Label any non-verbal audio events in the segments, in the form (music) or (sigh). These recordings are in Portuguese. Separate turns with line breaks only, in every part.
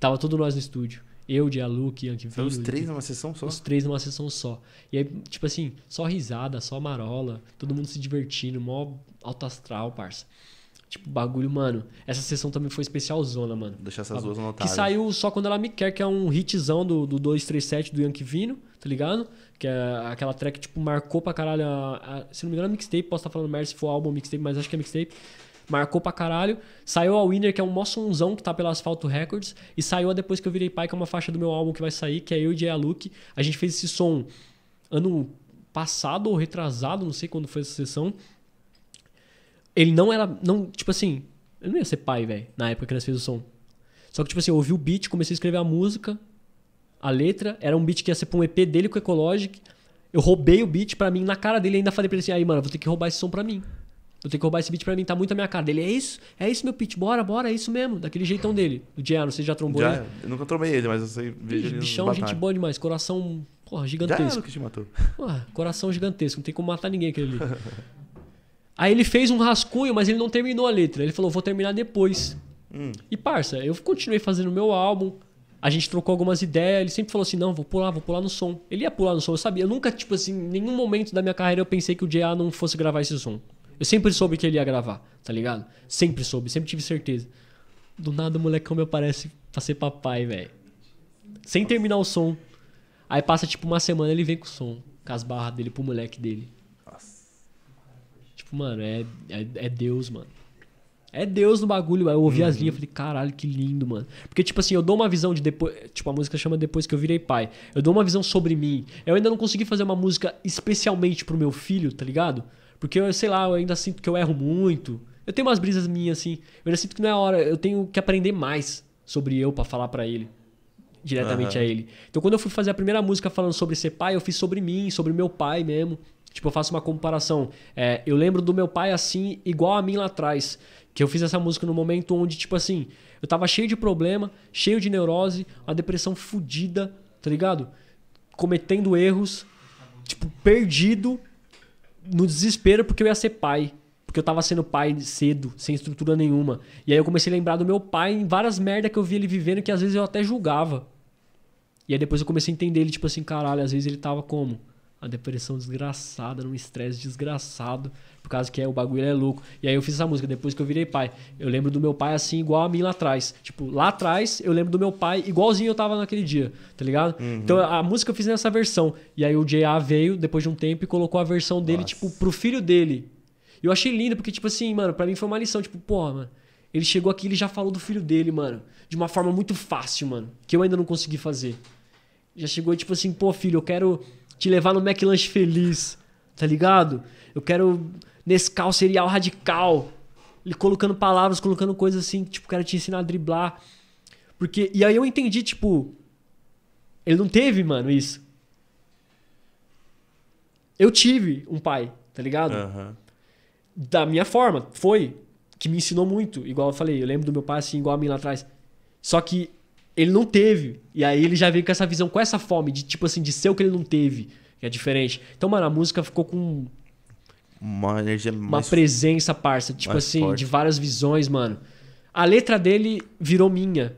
tava todos nós no estúdio. Eu, Dia Luke, Yankee
Foi os três numa sessão só?
os três numa sessão só. E aí, tipo assim, só risada, só marola, todo mundo se divertindo, mó alto astral, parça. Tipo, bagulho, mano. Essa sessão também foi especialzona, mano.
Deixar essas duas
Que
anotadas.
saiu só quando ela me quer, que é um hitzão do, do 237 do Yankee Vino, tá ligado? Que é aquela track, tipo, marcou pra caralho. A, a- se não me engano, é mixtape, posso estar falando merda se for álbum mixtape, mas acho que é mixtape. Marcou pra caralho. Saiu a Winner, que é um mó sonzão que tá pela Asfalto Records. E saiu a Depois que eu virei pai, que é uma faixa do meu álbum que vai sair, que é eu e Jay Luke. A gente fez esse som ano passado ou retrasado, não sei quando foi essa sessão. Ele não era. Não, tipo assim, eu não ia ser pai, velho, na época que nós fez o som. Só que, tipo assim, eu ouvi o beat, comecei a escrever a música, a letra. Era um beat que ia ser pra um EP dele com o Ecologic. Eu roubei o beat pra mim, na cara dele, ainda falei pra ele assim: aí, mano, vou ter que roubar esse som pra mim. Vou ter que roubar esse beat pra mim, tá muito na minha cara. Dele, é isso? É isso, meu pitch, bora, bora, é isso mesmo. Daquele jeitão dele. O Diano, você já trombou
Já,
ele?
eu nunca tromei ele, mas eu sei, vejo ele
Bichão,
no
gente boa demais. Coração, porra, gigantesco.
era o que te matou.
Porra, coração gigantesco, não tem como matar ninguém aquele ali. (laughs) Aí ele fez um rascunho, mas ele não terminou a letra. Ele falou, vou terminar depois.
Hum.
E parça, eu continuei fazendo o meu álbum. A gente trocou algumas ideias. Ele sempre falou assim: não, vou pular, vou pular no som. Ele ia pular no som, eu sabia. Eu nunca, tipo assim, em nenhum momento da minha carreira eu pensei que o J.A. não fosse gravar esse som. Eu sempre soube que ele ia gravar, tá ligado? Sempre soube, sempre tive certeza. Do nada o molecão me aparece pra ser papai, velho. Sem terminar o som. Aí passa tipo uma semana ele vem com o som, com as barras dele pro moleque dele. Tipo, mano, é, é, é Deus, mano. É Deus no bagulho. Eu ouvi as linhas e falei, caralho, que lindo, mano. Porque, tipo assim, eu dou uma visão de depois. Tipo, a música chama Depois que eu virei pai. Eu dou uma visão sobre mim. Eu ainda não consegui fazer uma música especialmente pro meu filho, tá ligado? Porque eu, sei lá, eu ainda sinto que eu erro muito. Eu tenho umas brisas minhas, assim. Eu ainda sinto que não é a hora. Eu tenho que aprender mais sobre eu pra falar pra ele. Diretamente
Aham.
a ele. Então, quando eu fui fazer a primeira música falando sobre ser pai, eu fiz sobre mim, sobre meu pai mesmo. Tipo, eu faço uma comparação. É, eu lembro do meu pai assim, igual a mim lá atrás. Que eu fiz essa música no momento onde, tipo assim, eu tava cheio de problema, cheio de neurose, uma depressão fodida, tá ligado? Cometendo erros, tipo, perdido, no desespero porque eu ia ser pai. Porque eu tava sendo pai cedo, sem estrutura nenhuma. E aí eu comecei a lembrar do meu pai em várias merdas que eu vi ele vivendo que às vezes eu até julgava. E aí depois eu comecei a entender ele, tipo assim, caralho, às vezes ele tava como? Uma depressão desgraçada, num estresse desgraçado, por causa que é, o bagulho é louco. E aí eu fiz essa música, depois que eu virei pai. Eu lembro do meu pai assim, igual a mim lá atrás. Tipo, lá atrás eu lembro do meu pai igualzinho eu tava naquele dia, tá ligado? Então a música eu fiz nessa versão. E aí o J.A. veio, depois de um tempo, e colocou a versão dele,
Nossa.
tipo, pro filho dele. E eu achei lindo, porque, tipo assim, mano, pra mim foi uma lição. Tipo, porra, mano. Ele chegou aqui, ele já falou do filho dele, mano. De uma forma muito fácil, mano. Que eu ainda não consegui fazer. Já chegou, tipo assim, pô, filho, eu quero te levar no McLanche feliz. Tá ligado? Eu quero Nescau cereal radical. Ele colocando palavras, colocando coisas assim, tipo, quero te ensinar a driblar. Porque. E aí eu entendi, tipo. Ele não teve, mano, isso. Eu tive um pai, tá ligado?
Aham.
da minha forma, foi. Que me ensinou muito. Igual eu falei, eu lembro do meu pai assim, igual a mim lá atrás. Só que ele não teve. E aí ele já veio com essa visão, com essa fome, de tipo assim, de ser o que ele não teve. Que é diferente. Então, mano, a música ficou com
Uma energia
uma
mais...
presença, parça. Tipo
mais
assim,
forte.
de várias visões, mano. A letra dele virou minha.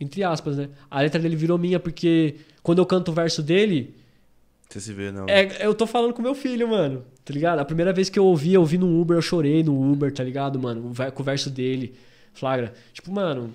Entre aspas, né? A letra dele virou minha porque quando eu canto o verso dele,
Você se vê, não.
é, eu tô falando com meu filho, mano. Tá ligado? A primeira vez que eu ouvi, eu ouvi no Uber, eu chorei no Uber, tá ligado, mano? Com o verso dele. Flagra. Tipo, mano,